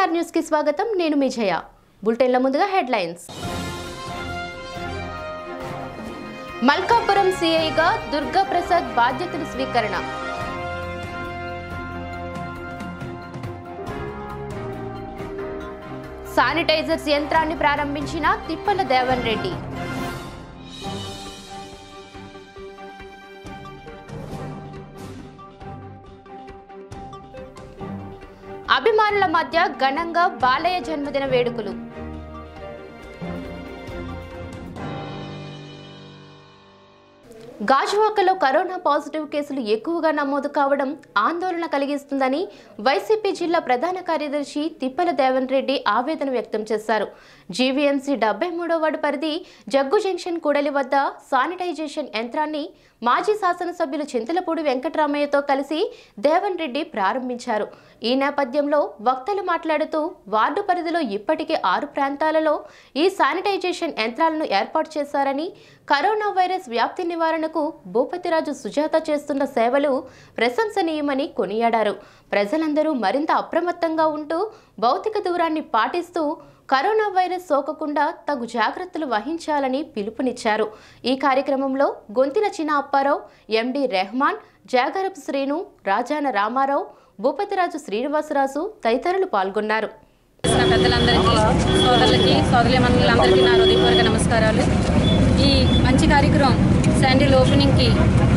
NNR న్యూస్కి స్వాగతం. నేను మీ జయ. బులెటిన్ల ముందుగా హెడ్లైన్స్. మల్కాపురం సిఐగా దుర్గా ప్రసాద్ బాధ్యతలు స్వీకరణ. శానిటైజర్స్ యంత్రాన్ని ప్రారంభించిన తిప్పల దేవన్ రెడ్డి. మధ్య ఘనంగా బాలయ్య జన్మదిన వేడుకలు. గాజువాకలో కరోనా పాజిటివ్ కేసులు ఎక్కువగా నమోదు కావడం ఆందోళన కలిగిస్తుందని వైసీపీ జిల్లా ప్రధాన కార్యదర్శి తిప్పల దేవన్ రెడ్డి ఆవేదన వ్యక్తం చేశారు. జీవీఎంసీ డెబ్బై మూడో వార్డు పరిధి జగ్గు జంక్షన్ కూడలి వద్ద శానిటైజేషన్ యంత్రాన్ని మాజీ శాసనసభ్యులు చింతలపూడి వెంకటరామయ్యతో కలిసి దేవన్ రెడ్డి ప్రారంభించారు. ఈ నేపథ్యంలో వక్తలు మాట్లాడుతూ వార్డు పరిధిలో ఇప్పటికే ఆరు ప్రాంతాలలో ఈ శానిటైజేషన్ యంత్రాలను ఏర్పాటు చేశారని కరోనా వైరస్ వ్యాప్తి నివారణకు భూపతిరాజు సుజాత చేస్తున్న సేవలు ప్రశంసనీయమని కొనియాడారు. ప్రజలందరూ మరింత అప్రమత్తంగా ఉంటూ భౌతిక దూరాన్ని పాటిస్తూ కరోనా వైరస్ సోకకుండా తగు జాగ్రత్తలు వహించాలని పిలుపునిచ్చారు. ఈ కార్యక్రమంలో గొంతిన చిన అప్పారావు ఎండి రెహమాన్ జాగరపు శ్రీను రాజాన రామారావు భూపతిరాజు శ్రీనివాసరాజు తదితరులు పాల్గొన్నారు. చేసిన పెద్దలందరికీ సోదరులకి నా హృదయపూర్వక నమస్కారాలు. ఈ మంచి కార్యక్రమం శాండిల్ ఓపెనింగ్కి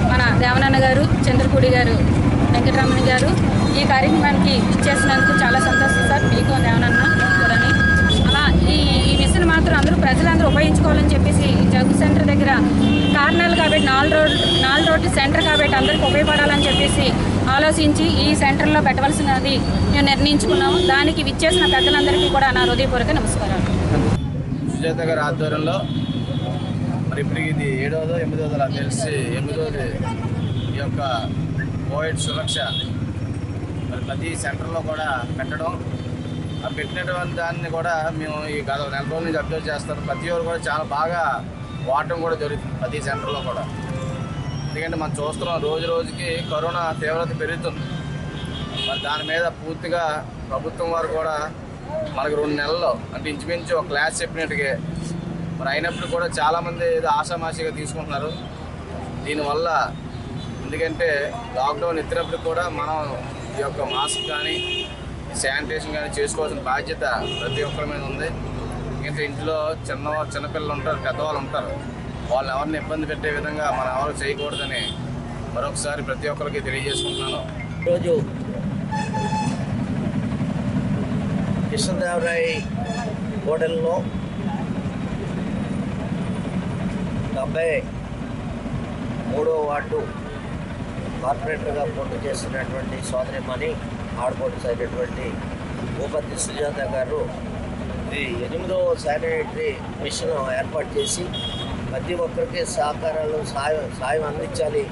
మన దేవనన్న గారు చంద్రపూడి గారు వెంకటరమణ గారు ఈ కార్యక్రమానికి ఇచ్చేసినందుకు చాలా సంతోషం సార్. మీకు దేవనన్న కూడాని అలా ఈ ఈ మిషన్ మాత్రం అందరూ ప్రజలందరూ ఉపయోగించుకోవాలని చెప్పేసి జగ్గు సెంటర్ దగ్గర కారణాలు కాబట్టి నాలుగు రోడ్ నాలుగు రోడ్డు సెంటర్ కాబట్టి అందరికీ ఉపయోగపడాలని చెప్పేసి ఆలోచించి ఈ సెంటర్లో పెట్టవలసినది మేము నిర్ణయించుకున్నాము. దానికి విచ్చేసిన పెద్దలందరికీ కూడా నా హృదయపూర్వక నమస్కారాలు. సుజాత గారి ఆధ్వర్యంలో మరి ఇప్పటికి ఇది ఏడవదో ఎనిమిదోదో నాకు తెలిసి ఎనిమిదోది ఈ యొక్క కోవిడ్ సురక్ష మరి ప్రతి సెంటర్లో కూడా పెట్టడం. ఆ పెట్టినటువంటి దాన్ని కూడా మేము ఈ గత నెల రోజుల నుంచి అబ్జర్వ్ చేస్తాం. ప్రతి ఒక్కరు కూడా చాలా బాగా వాడటం కూడా జరుగుతుంది ప్రతి సెంటర్లో కూడా. ఎందుకంటే మనం చూస్తున్నాం రోజు రోజుకి కరోనా తీవ్రత పెరుగుతుంది. మరి దాని మీద పూర్తిగా ప్రభుత్వం వారు కూడా మనకు రెండు నెలల్లో అంటే ఇంచుమించు ఒక క్లాస్ చెప్పినట్టుగా మరి అయినప్పుడు కూడా చాలామంది ఏదో ఆషామాషిగా తీసుకుంటున్నారు. దీనివల్ల ఎందుకంటే లాక్డౌన్ ఎత్తినప్పుడు కూడా మనం ఈ యొక్క మాస్క్ కానీ శానిటేషన్ కానీ చేసుకోవాల్సిన బాధ్యత ప్రతి ఒక్కరి మీద ఉంది. ఎందుకంటే ఇంట్లో చిన్న చిన్నపిల్లలు ఉంటారు పెద్దవాళ్ళు ఉంటారు. వాళ్ళని ఎవరిని ఇబ్బంది పెట్టే విధంగా మనం ఎవరు చేయకూడదని మరొకసారి ప్రతి ఒక్కరికి తెలియజేసుకుంటున్నాను. ఈరోజు కృష్ణదేవరాయ హోటల్లో డెబ్బై మూడో వార్డు కార్పొరేటర్గా పోటీ చేస్తున్నటువంటి సోదరిమణి ఆడపోటీ అయినటువంటి భూపతి సుజాత గారు ఇది ఎనిమిదో శానిటరీ మిషన్ ఏర్పాటు చేసి ప్రతి ఒక్కరికి సహకారాలు సాయం సాయం అందించాలి.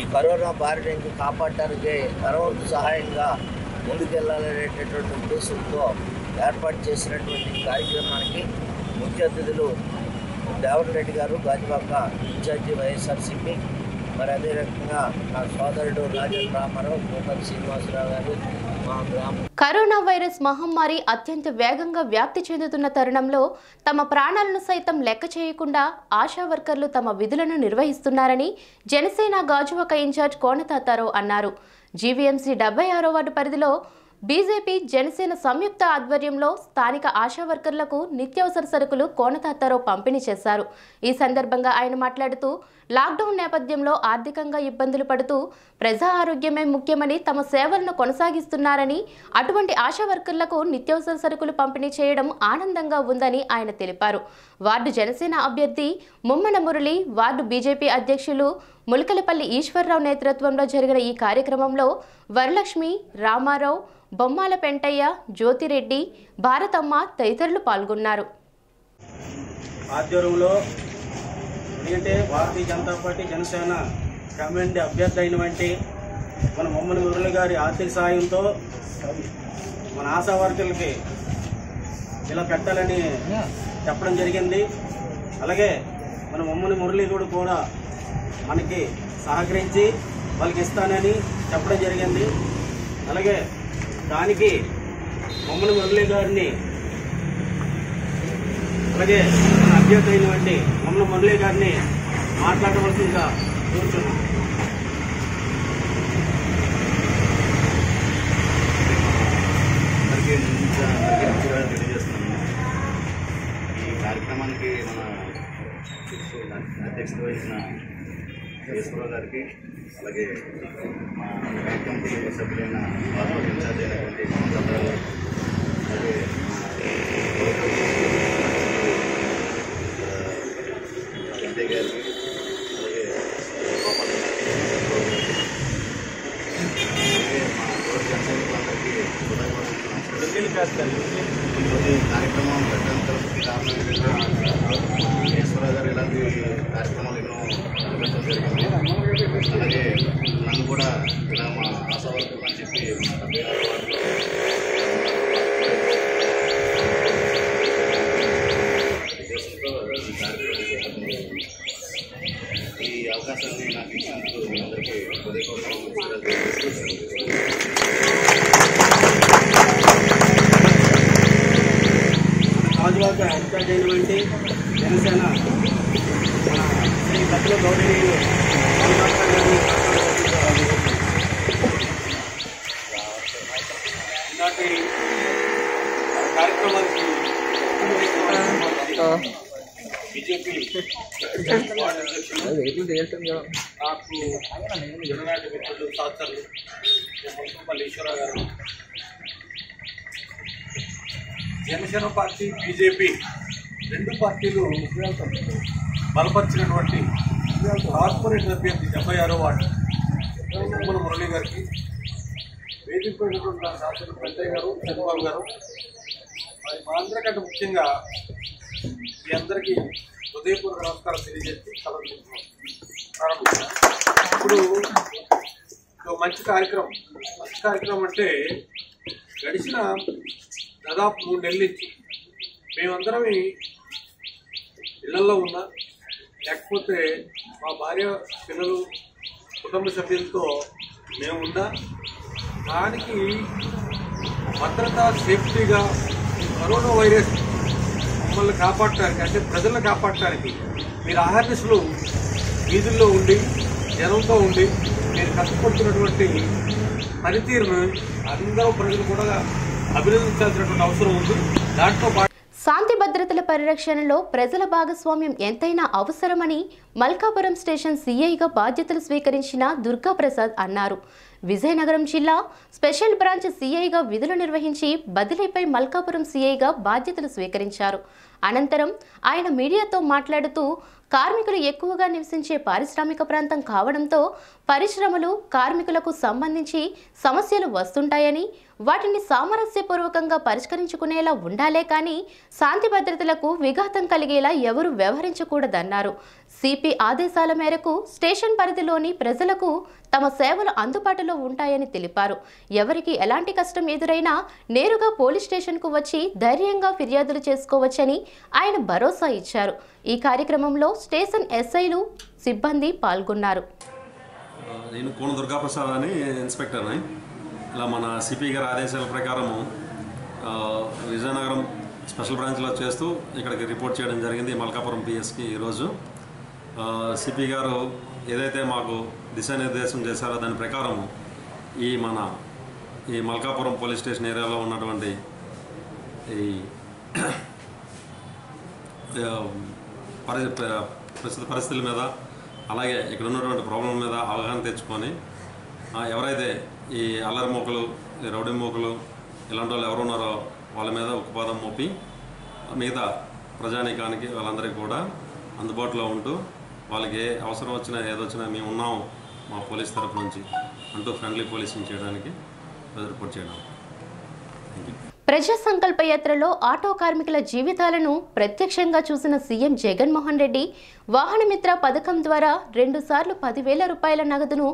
ఈ కరోనా బారి నుంచి కాపాడటానికి కరోనా సహాయంగా ముందుకెళ్ళాలనేటటువంటి ఉద్దేశంతో ఏర్పాటు చేసినటువంటి కార్యక్రమానికి ముఖ్య అతిథులు దేవన్ రెడ్డి గారు గాజువాక ఇన్ఛార్జి వైఎస్ఆర్సీపీ. మరి అదే రకంగా నా సోదరుడు రాజన్ రామారావు భూపతి శ్రీనివాసరావు గారు మా గ్రామ. కరోనా వైరస్ మహమ్మారి అత్యంత వేగంగా వ్యాప్తి చెందుతున్న తరుణంలో తమ ప్రాణాలను సైతం లెక్క చేయకుండా ఆశా వర్కర్లు తమ విధులను నిర్వహిస్తున్నారని జనసేన గాజువాక ఇన్ఛార్జ్ కోనతాతారావు అన్నారు. జీవీఎంసీ డెబ్బై ఆరో వార్డు పరిధిలో బీజేపీ జనసేన సంయుక్త ఆధ్వర్యంలో స్థానిక ఆశా వర్కర్లకు నిత్యావసర సరుకులు కోనతాతారావు పంపిణీ చేశారు. ఈ సందర్భంగా ఆయన మాట్లాడుతూ లాక్డౌన్ నేపథ్యంలో ఆర్థికంగా ఇబ్బందులు పడుతూ ప్రజా ఆరోగ్యమే ముఖ్యమని తమ సేవలను కొనసాగిస్తున్నారని అటువంటి ఆశా వర్కర్లకు నిత్యావసర సరుకులు పంపిణీ చేయడం ఆనందంగా ఉందని ఆయన తెలిపారు. వార్డు జనసేన అభ్యర్థి ముమ్మన మురళి వార్డు బీజేపీ అధ్యక్షులు ములకలపల్లి ఈశ్వరరావు నేతృత్వంలో జరిగిన ఈ కార్యక్రమంలో వరలక్ష్మి రామారావు బొమ్మాల పెంటయ్య జ్యోతిరెడ్డి భారతమ్మ తదితరులు పాల్గొన్నారు. ఆధ్వర్యంలో ఎందుకంటే భారతీయ జనతా పార్టీ జనసేన కమ్యూనిటీ అభ్యర్థి అయినటువంటి మన మమ్మల్ని మురళి గారి ఆర్థిక సాయంతో మన ఆశా వర్కర్లకి ఇలా పెట్టాలని చెప్పడం జరిగింది. అలాగే మన మమ్మల్ని మురళి కూడా కూడా మనకి సహకరించి వాళ్ళకి ఇస్తానని చెప్పడం జరిగింది. అలాగే దానికి మమ్మల్ని మురళి గారిని అలాగే అధ్యక్ష అయినటువంటి మమ్మల మురళీ గారిని మాట్లాడవలసిందిగా కోరుతున్నాను. తెలియజేస్తున్నాను. ఈ కార్యక్రమానికి మన అధ్యక్షత వహించిన ఈశ్వరరావు గారికి అలాగే మా బ్యాంక్ కమిటీ సభ్యులైన పార్లమెంట్ ఇన్ఛార్జ్ అయినటువంటి మమతా గారు అలాగే కార్యక్రమం పెట్టడానికి కారణం ఏంటంటే గారు ఇలాంటి కార్యక్రమాలు ఎన్నో జరిగింది. గాజువాక ఇన్ఛార్జ్ అయినటువంటి జనసేన మన శ్రీ కత్తుల గౌరవనీయులు రామకృష్ణ గారిని ఈనాటి కార్యక్రమానికి బీజేపీ వార్డు అధ్యక్షులు నాకు జననాటి మిత్రులు శాస్త్రులు మున్సిపల్ ఈశ్వరరావు గారు జనసేన పార్టీ బీజేపీ రెండు పార్టీలు బలపరిచినటువంటి కార్పొరేట్ అభ్యర్థి డెబ్బై ఆరో వార్డు తిరుమల మురళి గారికి నా శాసన పెద్దయ్య గారు చంద్రబాబు గారు. మరి మా అందరికంటే ముఖ్యంగా మీ అందరికీ హృదయపూర్వక నమస్కారం తెలియజేసి ప్రారంభిస్తాం ఇప్పుడు మంచి కార్యక్రమం. మంచి కార్యక్రమం అంటే గడిచిన దాదాపు మూడు నెలల నుంచి మేమందరం ఇళ్ళలో ఉన్నా లేకపోతే మా భార్య పిల్లలు కుటుంబ సభ్యులతో మేము ఉన్నా దానికి భద్రత సేఫ్టీగా కరోనా వైరస్ మమ్మల్ని కాపాడటానికి అంటే ప్రజలను కాపాడటానికి మీరు అవేర్నెస్లు వీధుల్లో ఉండి జనంతో ఉండి మీరు కష్టపడుతున్నటువంటి పనితీరును అందరూ ప్రజలు కూడా అభినందించాల్సినటువంటి అవసరం ఉంది. దాంట్లో పాటు శాంతి భద్రతల పరిరక్షణలో ప్రజల భాగస్వామ్యం ఎంతైనా అవసరమని మల్కాపురం స్టేషన్ సీఐగా బాధ్యతలు స్వీకరించిన దుర్గాప్రసాద్ అన్నారు. విజయనగరం జిల్లా స్పెషల్ బ్రాంచ్ సీఐగా విధులు నిర్వహించి బదిలీపై మల్కాపురం సీఐగా బాధ్యతలు స్వీకరించారు. అనంతరం ఆయన మీడియాతో మాట్లాడుతూ కార్మికులు ఎక్కువగా నివసించే పారిశ్రామిక ప్రాంతం కావడంతో పరిశ్రమలు కార్మికులకు సంబంధించి సమస్యలు వస్తుంటాయని వాటిని సామరస్యపూర్వకంగా పరిష్కరించుకునేలా ఉండాలే కానీ శాంతి భద్రతలకు విఘాతం కలిగేలా ఎవరు వ్యవహరించకూడదన్నారు. సిపి ఆదేశాల మేరకు స్టేషన్ పరిధిలోని ప్రజలకు తమ సేవలు అందుబాటులో ఉంటాయని తెలిపారు. ఎవరికి ఎలాంటి కష్టం ఎదురైనా నేరుగా పోలీస్ స్టేషన్కు వచ్చి ధైర్యంగా ఫిర్యాదులు చేసుకోవచ్చని ఆయన భరోసా ఇచ్చారు. ఈ కార్యక్రమంలో స్టేషన్ ఎస్ఐలు సిబ్బంది పాల్గొన్నారు. నేను కోన దుర్గాప్రసాద్ అని ఇన్స్పెక్టర్ని. ఇలా మన సిపి గారి ఆదేశాల ప్రకారము విజయనగరం స్పెషల్ బ్రాంచ్లో చేస్తూ ఇక్కడికి రిపోర్ట్ చేయడం జరిగింది మల్కాపురం పిఎస్కి ఈరోజు సిపి గారు ఏదైతే మాకు దిశానిర్దేశం చేశారో దాని ప్రకారం ఈ మన ఈ మల్కాపురం పోలీస్ స్టేషన్ ఏరియాలో ఉన్నటువంటి ఈ పరి ప్రస్తుత పరిస్థితుల మీద అలాగే ఇక్కడ ఉన్నటువంటి ప్రాబ్లం మీద అవగాహన తెచ్చుకొని ఎవరైతే ఈ అల్లరి మూకలు రౌడీ మూకలు ఇలాంటి వాళ్ళు ఎవరు ఉన్నారో వాళ్ళ మీద ఉక్కుపాదం మోపి మిగతా ప్రజానీకానికి వాళ్ళందరికీ కూడా అందుబాటులో ఉంటూ వాళ్ళకి ఏ అవసరం వచ్చినా ఏదొచ్చినా మేము ఉన్నాం మా పోలీస్ తరపు నుంచి అంటూ ఫ్రెండ్లీ పోలీసింగ్ చేయడానికి రిపోర్ట్ చేయడం ప్రజా సంకల్ప యాత్రలో ఆటో కార్మికుల జీవితాలను ప్రత్యక్షంగా చూసిన సీఎం జగన్మోహన్ రెడ్డి వాహనమిత్ర పథకం ద్వారా రెండుసార్లు పదివేల రూపాయల నగదును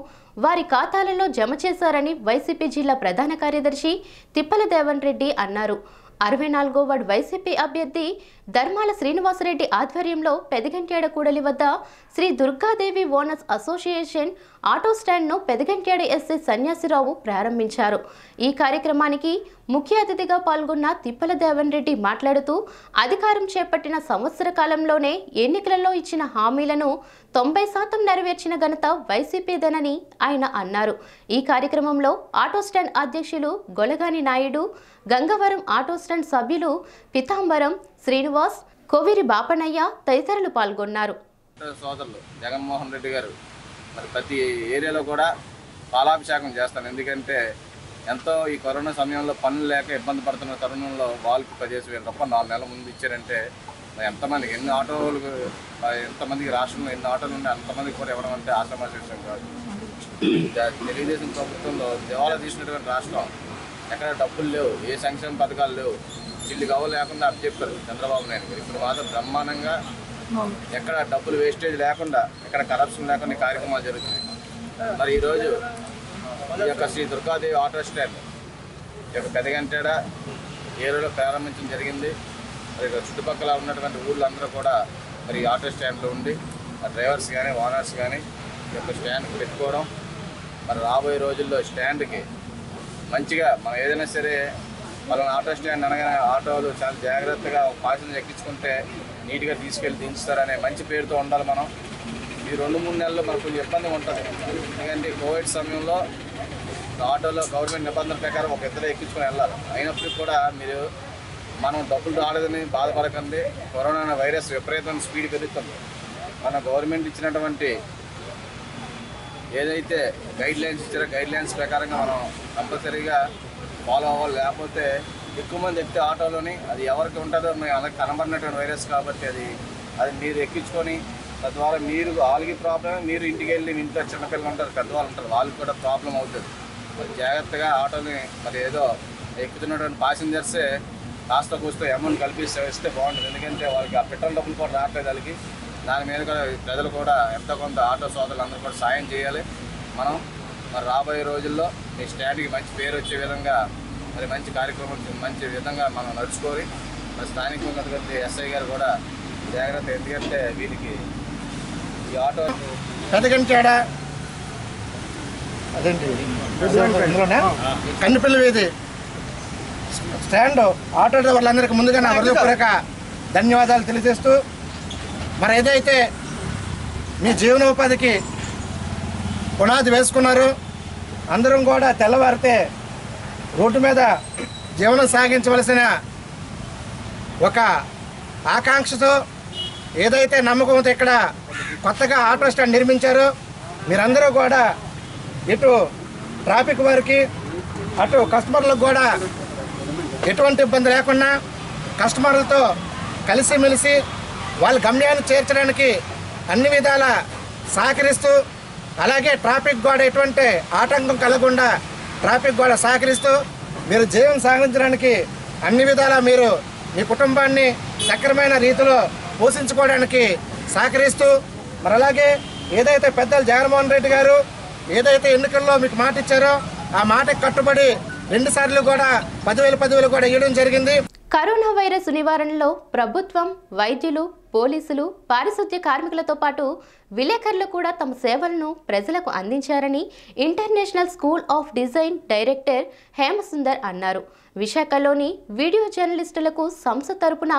వారి ఖాతాలలో జమ చేశారని వైసీపీ జిల్లా ప్రధాన కార్యదర్శి తిప్పల దేవన్ రెడ్డి అన్నారు. అరవై నాలుగో వార్డు వైసీపీ అభ్యర్థి ధర్మాల శ్రీనివాసరెడ్డి ఆధ్వర్యంలో పెదగంట్యాడ కూడలి వద్ద Sri Durgadevi owners association auto స్టాండ్ను Pedagantyada SC Sanyasirao ప్రారంభించారు. ఈ కార్యక్రమానికి ముఖ్య అతిథిగా పాల్గొన్న తిప్పల దేవన్ రెడ్డి మాట్లాడుతూ అధికారం చేపట్టిన సంవత్సర కాలంలోనే ఎన్నికలలో ఇచ్చిన హామీలను తొంభై శాతం నెరవేర్చిన ఘనత వైసీపీదేనని ఆయన అన్నారు. ఈ కార్యక్రమంలో ఆటో స్టాండ్ అధ్యక్షులు గొలగాని నాయుడు గంగవరం ఆటో స్టాండ్ సభ్యులు పితాంబరం శ్రీనివాస్ కోవిరి బాపనయ్య తదితరులు పాల్గొన్నారు. సోదరులు జగన్మోహన్ రెడ్డి గారు మరి ప్రతి ఏరియాలో కూడా పాలాభిషేకం చేస్తాను ఎందుకంటే ఎంతో ఈ కరోనా సమయంలో పనులు లేక ఇబ్బంది పడుతున్న తరుణంలో వాళ్ళకి పదిహేను వేల రూపాయలు నాలుగు నెలల ముందు ఇచ్చారంటే మరి ఎంతమందికి ఎన్ని ఆటోలు ఎంతమందికి రాష్ట్రంలో ఎన్ని ఆటోలు ఉన్నాయి అంతమందికి కూడా ఇవ్వడం అంటే ఆశ్రమాస విషయం కాదు తెలుగుదేశం ప్రభుత్వంలో దివాలా తీసినటువంటి రాష్ట్రం ఎక్కడ డబ్బులు లేవు ఏ సంక్షేమ పథకాలు లేవు. ఇల్లు గవ్వ లేకుండా అప్ చెప్పారు చంద్రబాబు నాయుడు గారు. ఇప్పుడు మాత్రం బ్రహ్మాండంగా ఎక్కడ డబ్బులు వేస్టేజ్ లేకుండా ఎక్కడ కరప్షన్ లేకుండా కార్యక్రమాలు జరుగుతున్నాయి. మరి ఈరోజు ఈ యొక్క శ్రీ దుర్గాదేవి ఆటో స్టాండ్ ఈ యొక్క పెదగంటేడ ఏరియాలో ప్రారంభించడం జరిగింది. మరి చుట్టుపక్కల ఉన్నటువంటి ఊళ్ళందరూ కూడా మరి ఈ ఆటో స్టాండ్లో ఉండి ఆ డ్రైవర్స్ కానీ ఓనర్స్ కానీ ఈ యొక్క స్టాండ్ పెట్టుకోవడం మరి రాబోయే రోజుల్లో స్టాండ్కి మంచిగా మనం ఏదైనా సరే వాళ్ళని ఆటో స్టాండ్ అనగానే ఆటోలు చాలా జాగ్రత్తగా పాసింజర్ ఎక్కించుకుంటే నీట్గా తీసుకెళ్ళి దించుతారనే మంచి పేరుతో ఉండాలి మనం. ఈ రెండు మూడు నెలలు మనకు కొంచెం ఇబ్బంది ఉంటుంది. ఎందుకంటే కోవిడ్ సమయంలో ఆటోలో గవర్నమెంట్ నిబంధనల ప్రకారం ఒక ఇద్దరు ఎక్కించుకొని వెళ్ళాలి. అయినప్పటికీ కూడా మీరు మనం డబ్బులు రాలేదని బాధపడకండి. కరోనా వైరస్ విపరీతమైన స్పీడ్ పెరుగుతుంది మన గవర్నమెంట్ ఇచ్చినటువంటి ఏదైతే గైడ్ లైన్స్ ఇచ్చారో గైడ్ లైన్స్ ప్రకారంగా మనం కంపల్సరీగా ఫాలో అవ్వాలి. లేకపోతే ఎక్కువ మంది ఎక్కితే ఆటోలోని అది ఎవరికి ఉంటుందో మేము అలా కనబడినటువంటి వైరస్ కాబట్టి అది అది మీరు ఎక్కించుకొని తద్వారా మీరు వాళ్ళకి ప్రాబ్లం మీరు ఇంటికి వెళ్ళి ఇంట్లో చిన్నపిల్లలు ఉంటారు పెద్దవాళ్ళు ఉంటారు వాళ్ళకి కూడా ప్రాబ్లం అవుతుంది. మరి జాగ్రత్తగా ఆటోని మరి ఏదో ఎక్కుతున్నటువంటి ప్యాసింజర్సే కాస్త కూస్త అమౌంట్ కల్పిస్తే ఇస్తే బాగుంటుంది. ఎందుకంటే వాళ్ళకి ఆ పెట్రోల్ డబ్బులు కూడా రావట్లేదు వాళ్ళకి. దాని మీద కూడా ప్రజలు కూడా ఎంతో కొంత ఆటో సోదరులు అందరూ కూడా సాయం చేయాలి. మనం మరి రాబోయే రోజుల్లో ఈ స్టాండ్కి మంచి పేరు వచ్చే విధంగా మరి మంచి కార్యక్రమం మంచి విధంగా మనం నడుచుకొని మరి స్థానికంగా ఉన్నటువంటి ఎస్ఐ గారు కూడా జాగ్రత్త ఎందుకంటే వీరికి ఈ ఆటో అదేంటి? కన్నిపిల్ల వీధి స్టాండ్ ఆటో డ్రైవర్లందరికీ ముందుగా నా హృదయపూర్వక ధన్యవాదాలు తెలియజేస్తూ మరి ఏదైతే మీ జీవనోపాధికి పునాది వేసుకున్నారు అందరం కూడా తెల్లవారితే రోడ్డు మీద జీవనం సాగించవలసిన ఒక ఆకాంక్షతో ఏదైతే నమ్మకంతో ఇక్కడ కొత్తగా ఆటో స్టాండ్ నిర్మించారో మీరందరూ కూడా ఇటు ట్రాఫిక్ వారికి అటు కస్టమర్లకు కూడా ఎటువంటి ఇబ్బంది లేకుండా కస్టమర్లతో కలిసిమెలిసి వాళ్ళ గమ్యాన్ని చేర్చడానికి అన్ని విధాల సహకరిస్తూ అలాగే ట్రాఫిక్ గోడ ఎటువంటి ఆటంకం కలగకుండా ట్రాఫిక్ గోడ సహకరిస్తూ మీరు జీవనం సాగించడానికి అన్ని విధాలా మీరు మీ కుటుంబాన్ని సక్రమైన రీతిలో పోషించుకోవడానికి సహకరిస్తూ మరి అలాగే ఏదైతే పెద్దలు జగన్మోహన్ రెడ్డి గారు ఏదైతే ఎన్నికల్లో మీకు మాట ఇచ్చారో ఆ మాటకు కట్టుబడి రెండు సార్లు కూడా పదివేలు పదివేలు కూడా ఇవ్వడం జరిగింది. కరోనా వైరస్ నివారణలో ప్రభుత్వం వైద్యులు పోలీసులు పారిశుద్ధ్య కార్మికులతో పాటు విలేకరులు కూడా తమ సేవలను ప్రజలకు అందించారని international school of design director Hemasundar అన్నారు. విశాఖలోని వీడియో జర్నలిస్టులకు సంస్థ తరపున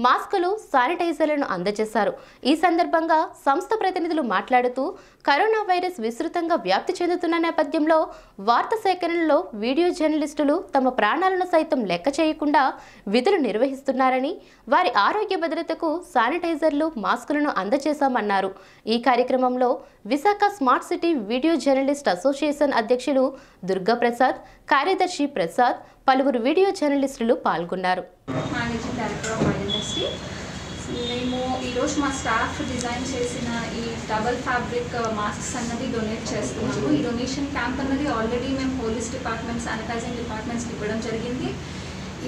మాస్కులు శానిటైజర్లను అందజేశారు. ఈ సందర్భంగా సంస్థ ప్రతినిధులు మాట్లాడుతూ కరోనా వైరస్ విస్తృతంగా వ్యాప్తి చెందుతున్న నేపథ్యంలో వార్త సేకరణలో వీడియో జర్నలిస్టులు తమ ప్రాణాలను సైతం లెక్క చేయకుండా విధులు నిర్వహిస్తున్నారని వారి ఆరోగ్య భద్రతకు శానిటైజర్లు మాస్కులను అందజేశామన్నారు. ఈ కార్యక్రమంలో Visakha smart city video journalist association అధ్యక్షులు దుర్గాప్రసాద్ కార్యదర్శి ప్రసాద్ పలువురు వీడియో జర్నలిస్టులు పాల్గొన్నారు. మేము ఈరోజు మా స్టాఫ్ డిజైన్ చేసిన ఈ డబల్ ఫ్యాబ్రిక్ మాస్క్స్ అన్నది డొనేట్ చేస్తున్నాము. ఈ డొనేషన్ క్యాంప్ అన్నది ఆల్రెడీ మేము పోలీస్ డిపార్ట్మెంట్ శానిటైజింగ్ డిపార్ట్మెంట్స్కి ఇవ్వడం జరిగింది.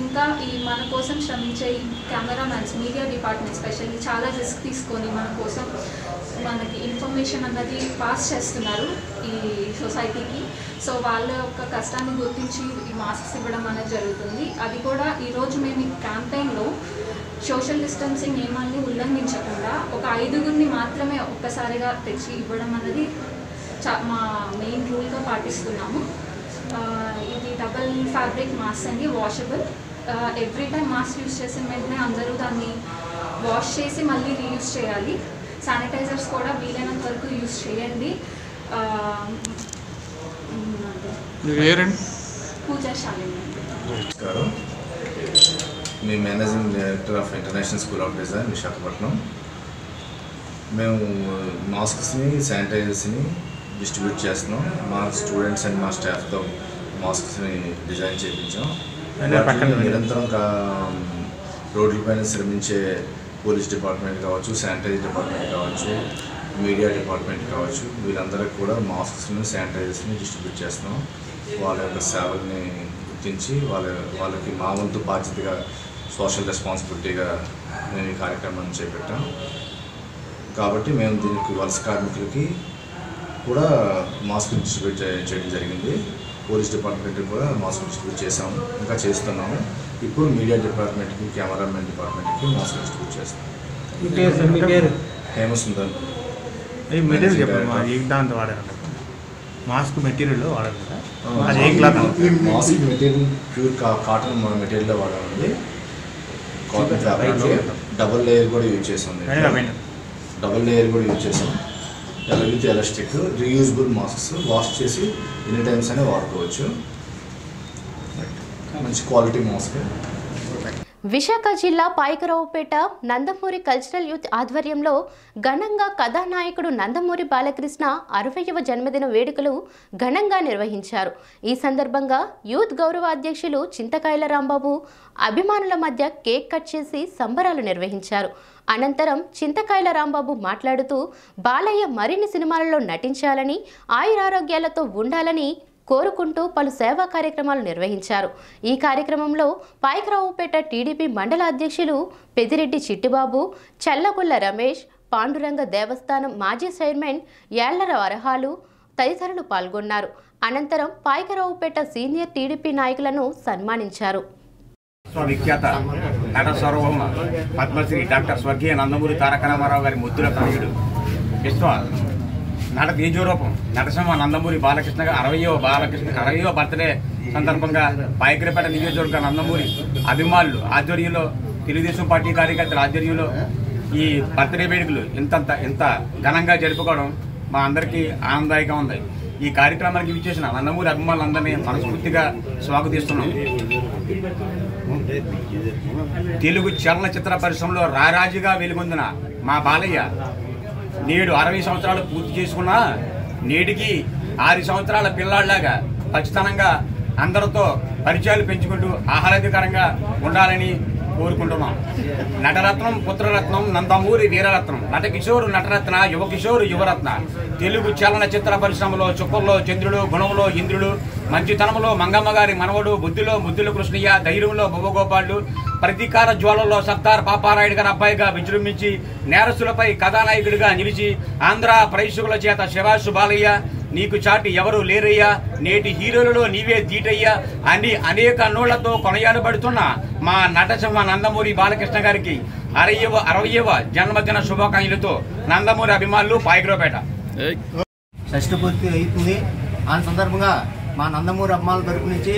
ఇంకా ఈ మన కోసం శ్రమించే ఈ కెమెరామ్యాన్స్ మీడియా డిపార్ట్మెంట్ స్పెషల్లీ చాలా రిస్క్ తీసుకొని మన కోసం మనకి ఇన్ఫర్మేషన్ అన్నది పాస్ చేస్తున్నారు ఈ సొసైటీకి. సో వాళ్ళ యొక్క కష్టాన్ని గుర్తించి ఈ మాస్క్స్ ఇవ్వడం అనేది జరుగుతుంది. అది కూడా ఈరోజు మేము ఈ క్యాంపెయిన్లో సోషల్ డిస్టెన్సింగ్ నియమాన్ని ఉల్లంఘించకుండా ఒక ఐదుగురిని మాత్రమే ఒక్కసారిగా తెచ్చి ఇవ్వడం అన్నది మా మెయిన్ రూల్గా పాటిస్తున్నాము. ఇది డబల్ ఫ్యాబ్రిక్ మాస్క్ అండి washable. Every time mask use చేసిన వెంటనే అందరూ దాన్ని వాష్ చేసి మళ్ళీ రీయూస్ చేయాలి. శానిటైజర్స్ కూడా వీలైనంత వరకు యూస్ చేయండి. పూజా శాలిని నమస్కారం. మీ managing director of international school of design Visakhapatnam. మేము మాస్క్స్ని శానిటైజర్స్ని డిస్ట్రిబ్యూట్ చేస్తున్నాం. మా స్టూడెంట్స్ అండ్ మా స్టాఫ్తో మాస్క్స్ని డిజైన్ చేయించాం నిరంతరం రోడ్లపైన శ్రమించే పోలీస్ డిపార్ట్మెంట్ కావచ్చు శానిటైజర్ డిపార్ట్మెంట్ కావచ్చు మీడియా డిపార్ట్మెంట్ కావచ్చు వీళ్ళందరికీ కూడా మాస్క్స్ని శానిటైజర్స్ని డిస్ట్రిబ్యూట్ చేస్తున్నాం. వాళ్ళ యొక్క సేవల్ని గుర్తించి వాళ్ళ వాళ్ళకి మా వంతు బాధ్యతగా సోషల్ రెస్పాన్సిబిలిటీగా మేము ఈ కార్యక్రమాన్ని చేపట్టాం. కాబట్టి మేము దీనికి వలస కార్మికులకి కూడా మాస్క్ డిస్ట్రిబ్యూట్ చేయడం జరిగింది. పోలీస్ డిపార్ట్మెంట్కి కూడా మాస్క్ డిస్ట్రిబ్యూట్ చేసాము ఇంకా చేస్తున్నాము. ఇప్పుడు మీడియా డిపార్ట్మెంట్కి కెమెరామెన్ డిపార్ట్మెంట్కి మాస్క్ డిస్ట్రిబ్యూట్ చేస్తాం. హేమసుందర్. ఈ మెటీరియల్ చెప్పండి. మా ఏ దాంతో వాడారు మాస్క్ మెటీరియల్ వాడారు కదా అది ఏ cloth mask material pure cotton మెటీరియల్లో వాడామండి. కాటన్ ఫ్యాబ్రిక్ డబుల్ లేయర్ కూడా యూజ్ చేసాం. డబుల్ లేయర్ కూడా యూజ్ చేసాం with elastic reusable masks wash చేసి ఎనీ టైమ్స్ అనే వాడుకోవచ్చు. మంచి క్వాలిటీ మాస్క్ విశాఖ జిల్లా పాయకరావుపేట నందమూరి కల్చరల్ యూత్ ఆధ్వర్యంలో ఘనంగా కథానాయకుడు నందమూరి బాలకృష్ణ అరవయవ జన్మదిన వేడుకలు ఘనంగా నిర్వహించారు. ఈ సందర్భంగా యూత్ గౌరవ అధ్యక్షులు చింతకాయల రాంబాబు అభిమానుల మధ్య కేక్ కట్ చేసి సంబరాలు నిర్వహించారు. అనంతరం చింతకాయల రాంబాబు మాట్లాడుతూ బాలయ్య మరిన్ని సినిమాలలో నటించాలని ఆయురారోగ్యాలతో ఉండాలని కోరుకుంటూ పలు సేవా కార్యక్రమాలు నిర్వహించారు. ఈ కార్యక్రమంలో పాయకరావుపేట టీడీపీ మండల అధ్యక్షులు పెదిరెడ్డి చిట్టిబాబు చల్లగుల్ల రమేష్ పాండురంగ దేవస్థానం మాజీ చైర్మన్ ఏళ్ళర వరహాలు తదితరులు పాల్గొన్నారు. అనంతరం పాయకరావుపేట సీనియర్ టీడీపీ నాయకులను సన్మానించారు. విఖ్యాత నట సార్వభౌమ పద్మశ్రీ డాక్టర్ స్వర్గీయ నందమూరి తారక రామారావు గారి ముద్దుల ప్రియుడు విశ్వ నట తేజోరూపం నటసింహ నందమూరి బాలకృష్ణ అరవయో బాలకృష్ణ అరవయో బర్త్డే సందర్భంగా పాయకరపేట నియోజకవర్గ నందమూరి అభిమానులు ఆధ్వర్యంలో తెలుగుదేశం పార్టీ కార్యకర్తల ఆధ్వర్యంలో ఈ బర్త్డే వేడుకలు ఇంతంత ఇంత ఘనంగా జరుపుకోవడం మా అందరికీ ఆనందదాయకం ఉంది. ఈ కార్యక్రమానికి విచ్చేసిన నందమూరి అభిమానులందరినీ మనస్ఫూర్తిగా స్వాగతిస్తున్నాం. తెలుగు చలనచిత్ర పరిశ్రమలో రారాజుగా వెలుగొందిన మా బాలయ్య నేడు అరవై సంవత్సరాలు పూర్తి చేసుకున్నా నేటికి ఆరు సంవత్సరాల పిల్లాడిలాగా ఖచ్చితంగా అందరితో పరిచయాలు పెంచుకుంటూ ఆహ్లాదకరంగా ఉండాలని కోరుకుంటున్నాం. నటరత్నం పుత్రరత్నం నందమూరి వీరరత్నం. నటకిశోరు నటరత్న యువకిశోరు యువరత్న. తెలుగు చలనచిత్ర పరిశ్రమలో చుక్కల్లో చంద్రుడు గుణంలో ఇంద్రుడు మంచితనంలో మంగమ్మ గారి మనవడు బుద్ధిలో ముద్దుల కృష్ణయ్య ధైర్యంలో బొమ్మగోపాలు ప్రతీకార జ్వాలలో సత్తార్ పాపారాయుడు గారి అబ్బాయిగా విజృంభించి నేరస్తులపై కథానాయకుడిగా నిలిచి ఆంధ్ర ప్రేక్షకుల చేత శివాసు బాలయ్య నీకు చాటి ఎవరు లేరయ్యా. నేటి హీరోలలో నీవే దీటయ్యా అని అనేక నోళ్ళతో కొనయాడబడుతున్న మా నటసింహ నందమూరి బాలకృష్ణ గారికి అరవయవ అరవయవ జన్మదిన శుభాకాంక్షలతో నందమూరి అభిమానులు పాయకురపేట షష్ఠ పూర్తి అవుతుంది ఆ సందర్భంగా మా నందమూరి అభిమానుల తరపు నుంచి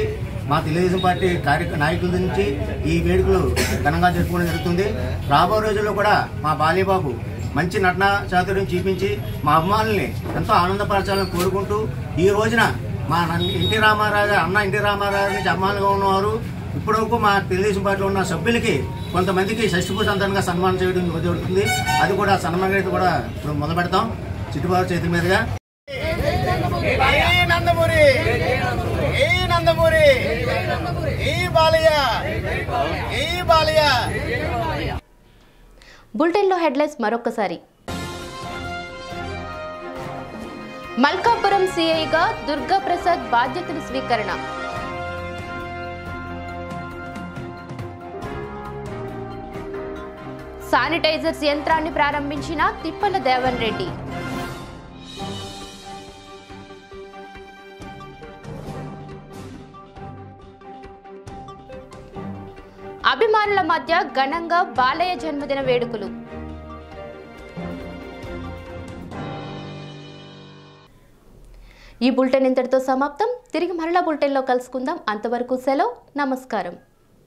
మా తెలుగుదేశం పార్టీ కార్య నాయకుల నుంచి ఈ వేడుకలు ఘనంగా జరుపుకోవడం జరుగుతుంది. రాబో రోజుల్లో కూడా మా బాలీబాబు మంచి నటన చాతుర్యం చూపించి మా అభిమానుల్ని ఎంతో ఆనందపరచాలని కోరుకుంటూ ఈ రోజున మా ఎన్టీ రామారావు అన్న ఎన్టీ రామారావు నుంచి అభిమానులుగా ఉన్నవారు ఇప్పటివరకు మా తెలుగుదేశం పార్టీలో ఉన్న సభ్యులకి కొంతమందికి షష్టిపూజ సందర్భంగా సన్మానం చేయడం జరుగుతుంది. అది కూడా సన్మానం కూడా ఇప్పుడు మొదలు పెడతాం. చిట్టుబాబు చేతి మీదుగా. నందమూరి? ఏ నందమూరి? ఏ బాలయ్య? ఏ బాలయ్య? బులెటిన్లో హెడ్లైన్స్ మరొకసారి మల్కాపురం సిఐగా దుర్గా ప్రసాద్ బాధ్యతల స్వీకరణ. శానిటైజర్స్ యంత్రాన్ని ప్రారంభించిన తిప్పల దేవన్ రెడ్డి. అభిమానుల మధ్య ఘనంగా బాలయ్య జన్మదిన వేడుకలు. ఈ బులెటిన్ ఇంతటితో సమాప్తం. తిరిగి మరలా బులెటిన్లో కలుసుకుందాం. అంతవరకు సెలవు. నమస్కారం.